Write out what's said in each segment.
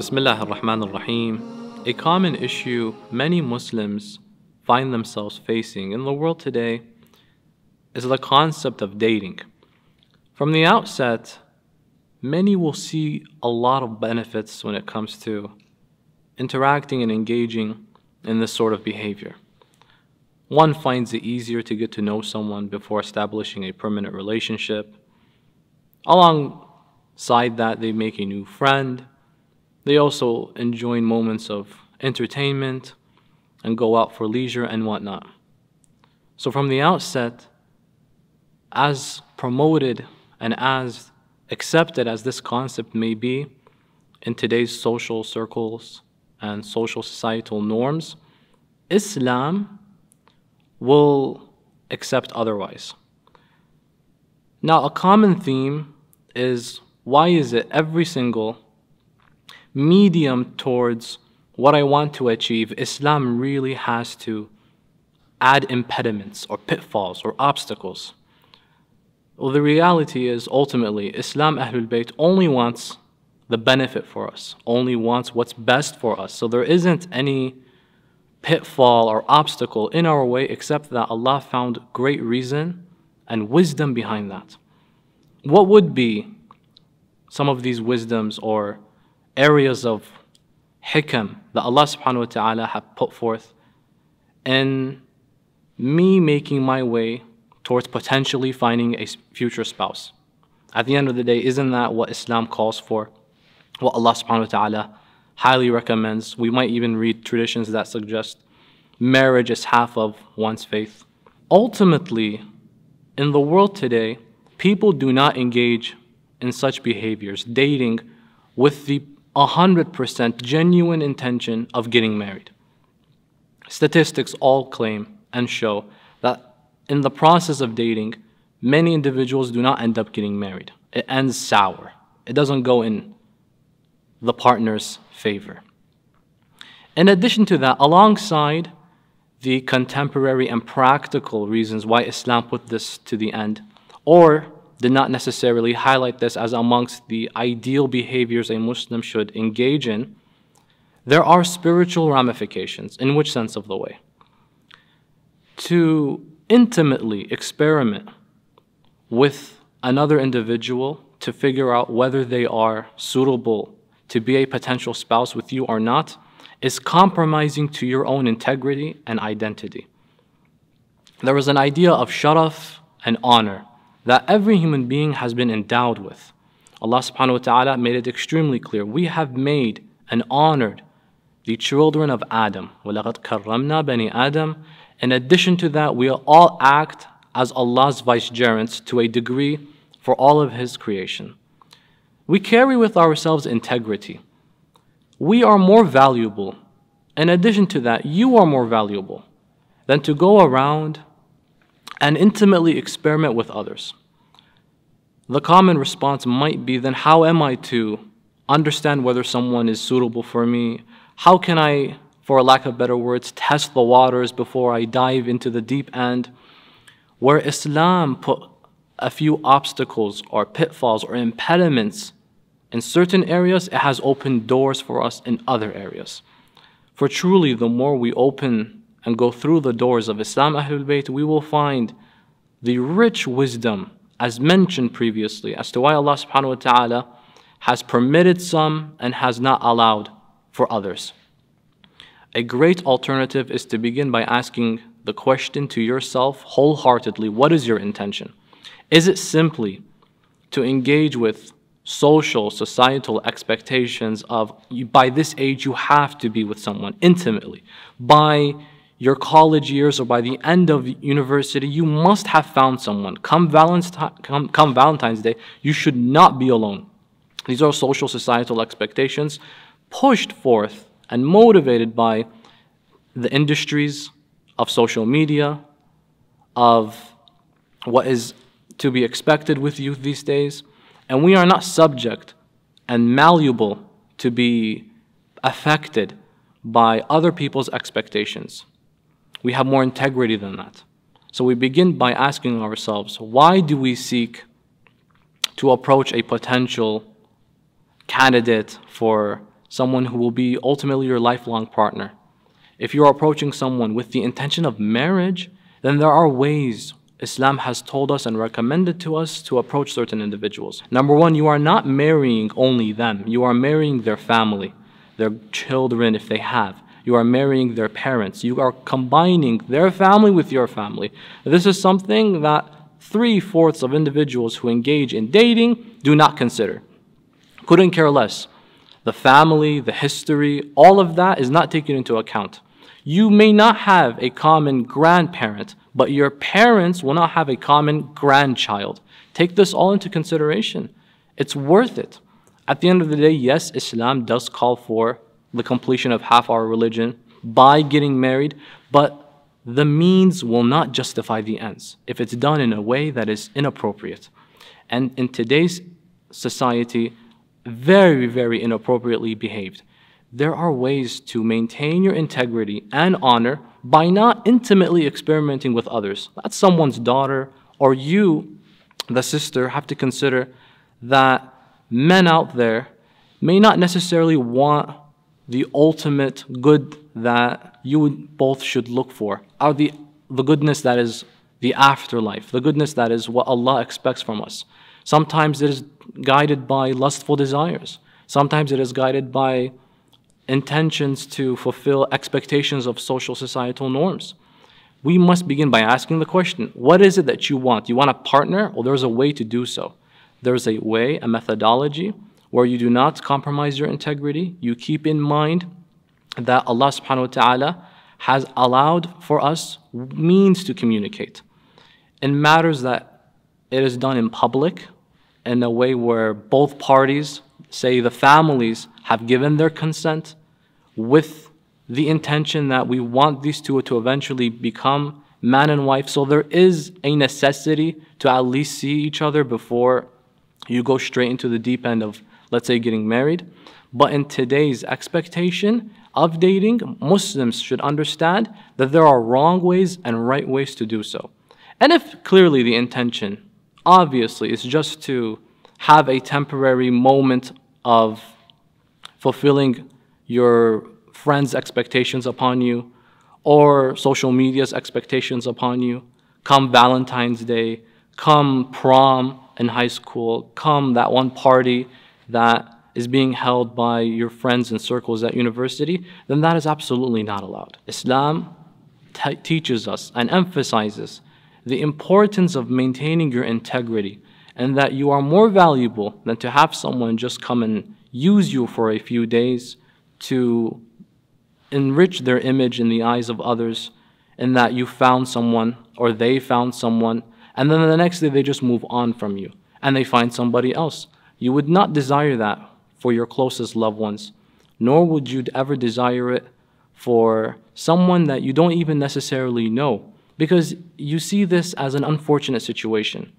Bismillah ar-Rahman ar-Rahim. A common issue many Muslims find themselves facing in the world today is the concept of dating. From the outset, many will see a lot of benefits when it comes to interacting and engaging in this sort of behavior. One finds it easier to get to know someone before establishing a permanent relationship. Alongside that, they make a new friend. They also enjoy moments of entertainment and go out for leisure and whatnot. So, from the outset, as promoted and as accepted as this concept may be in today's social circles and social societal norms, Islam will accept otherwise. Now, a common theme is why is it every single medium towards what I want to achieve, Islam really has to add impediments or pitfalls or obstacles. Well, the reality is ultimately Islam Ahlul Bayt only wants the benefit for us, only wants what's best for us. So there isn't any pitfall or obstacle in our way except that Allah found great reason and wisdom behind that. What would be some of these wisdoms or areas of hikam that Allah subhanahu wa ta'ala have put forth in me making my way towards potentially finding a future spouse. At the end of the day, isn't that what Islam calls for? What Allah subhanahu wa ta'ala highly recommends. We might even read traditions that suggest marriage is half of one's faith. Ultimately, in the world today, people do not engage in such behaviors, dating with the 100% genuine intention of getting married. Statistics all claim and show that in the process of dating, many individuals do not end up getting married. It ends sour. It doesn't go in the partner's favor. In addition to that, alongside the contemporary and practical reasons why Islam put this to the end, or did not necessarily highlight this as amongst the ideal behaviors a Muslim should engage in, there are spiritual ramifications. In which sense of the way? To intimately experiment with another individual to figure out whether they are suitable to be a potential spouse with you or not is compromising to your own integrity and identity. There is an idea of sharaf and honor that every human being has been endowed with. Allah subhanahu wa ta'ala made it extremely clear. We have made and honored the children of Adam. وَلَقَدْ كَرَّمْنَا بَنِي Adam. In addition to that, we all act as Allah's vicegerents to a degree for all of His creation. We carry with ourselves integrity. We are more valuable. In addition to that, you are more valuable than to go around and intimately experiment with others. The common response might be then, how am I to understand whether someone is suitable for me? How can I, for lack of better words, test the waters before I dive into the deep end? Where Islam put a few obstacles or pitfalls or impediments in certain areas, it has opened doors for us in other areas. For truly, the more we open and go through the doors of Islam Ahlul Bayt, we will find the rich wisdom as mentioned previously as to why Allah subhanahu wa ta'ala has permitted some and has not allowed for others. A great alternative is to begin by asking the question to yourself wholeheartedly what is your intention? Is it simply to engage with social, societal expectations of by this age you have to be with someone intimately? By your college years or by the end of university, you must have found someone. Come, Valentine, come, come Valentine's Day, you should not be alone. These are social societal expectations pushed forth and motivated by the industries of social media, of what is to be expected with youth these days. And we are not subject and malleable to be affected by other people's expectations. We have more integrity than that. So we begin by asking ourselves, why do we seek to approach a potential candidate for someone who will be ultimately your lifelong partner. If you're approaching someone with the intention of marriage, then there are ways Islam has told us and recommended to us to approach certain individuals. Number one, you are not marrying only them, you are marrying their family, their children if they have. You are marrying their parents. You are combining their family with your family. This is something that three fourths of individuals who engage in dating do not consider. Couldn't care less. The family, the history, all of that is not taken into account. You may not have a common grandparent, but your parents will not have a common grandchild. Take this all into consideration. It's worth it. At the end of the day, yes, Islam does call for the completion of half our religion by getting married, but the means will not justify the ends if it's done in a way that is inappropriate. And in today's society, very, very inappropriately behaved. There are ways to maintain your integrity and honor by not intimately experimenting with others. That's someone's daughter, or you, the sister, have to consider that men out there may not necessarily want the ultimate good that you both should look for, or the, the goodness that is the afterlife, the goodness that is what Allah expects from us. Sometimes it is guided by lustful desires. Sometimes it is guided by intentions to fulfill expectations of social societal norms. We must begin by asking the question what is it that you want? You want a partner? Well, there's a way to do so. There's a way, a methodology, where you do not compromise your integrity. You keep in mind that Allah subhanahu wa ta'ala has allowed for us means to communicate. In matters that it is done in public, in a way where both parties, say the families, have given their consent with the intention that we want these two to eventually become man and wife. So there is a necessity to at least see each other before you go straight into the deep end of, let's say, getting married. But in today's expectation of dating, Muslims should understand that there are wrong ways and right ways to do so. And if clearly the intention, obviously, is just to have a temporary moment of fulfilling your friends' expectations upon you or social media's expectations upon you, come Valentine's Day, come prom in high school, come that one party that is being held by your friends and circles at university, then that is absolutely not allowed. Islam teaches us and emphasizes the importance of maintaining your integrity and that you are more valuable than to have someone just come and use you for a few days to enrich their image in the eyes of others and that you found someone or they found someone and then the next day they just move on from you and they find somebody else. You would not desire that for your closest loved ones, nor would you ever desire it for someone that you don't even necessarily know because you see this as an unfortunate situation.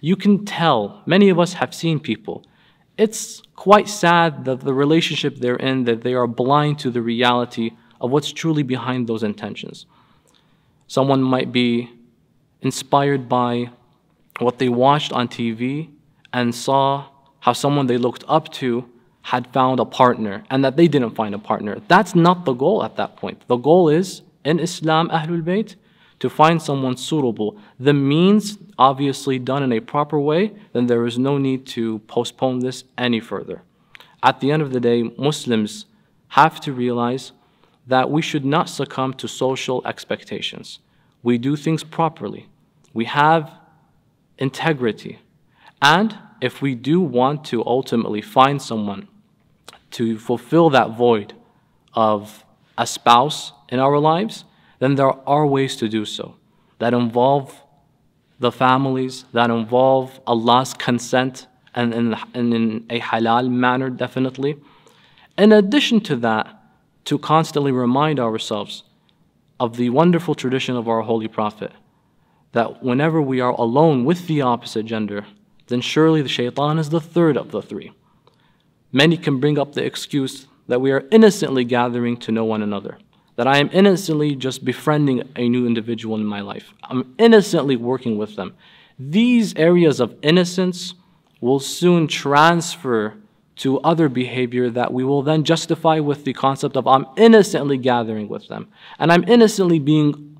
You can tell, many of us have seen people. It's quite sad that the relationship they're in, that they are blind to the reality of what's truly behind those intentions. Someone might be inspired by what they watched on TV and saw how someone they looked up to had found a partner and that they didn't find a partner. That's not the goal at that point. The goal is, in Islam, Ahlul Bayt, to find someone suitable. The means, obviously done in a proper way, then there is no need to postpone this any further. At the end of the day, Muslims have to realize that we should not succumb to social expectations. We do things properly. We have integrity. And if we do want to ultimately find someone to fulfill that void of a spouse in our lives, then there are ways to do so that involve the families, that involve Allah's consent and in, and in a halal manner, definitely. In addition to that, to constantly remind ourselves of the wonderful tradition of our Holy Prophet that whenever we are alone with the opposite gender, then surely the shaitan is the third of the three. Many can bring up the excuse that we are innocently gathering to know one another that I am innocently just befriending a new individual in my life. I'm innocently working with them. These areas of innocence will soon transfer to other behavior that we will then justify with the concept of I'm innocently gathering with them and I'm innocently being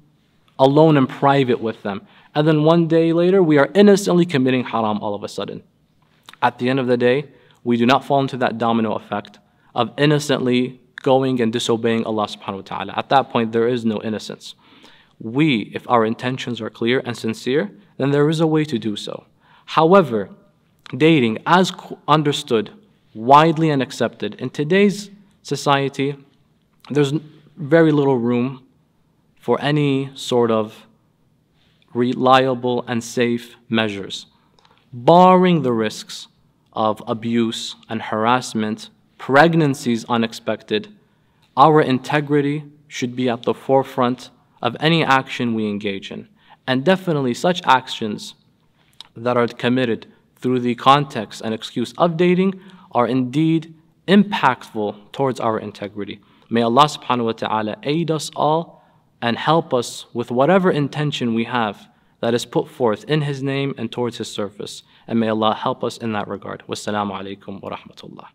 alone and private with them. And then one day later, we are innocently committing haram all of a sudden. At the end of the day, we do not fall into that domino effect of innocently going and disobeying Allah subhanahu wa ta'ala. At that point, there is no innocence. We, if our intentions are clear and sincere, then there is a way to do so. However, dating, as understood, widely and accepted, in today's society, there's very little room for any sort of reliable and safe measures, barring the risks of abuse and harassment, pregnancies unexpected, our integrity should be at the forefront of any action we engage in. And definitely such actions that are committed through the context and excuse of dating are indeed impactful towards our integrity. May Allah subhanahu wa ta'ala aid us all and help us with whatever intention we have that is put forth in His name and towards His service. And may Allah help us in that regard. Wassalamu alaikum wa rahmatullah.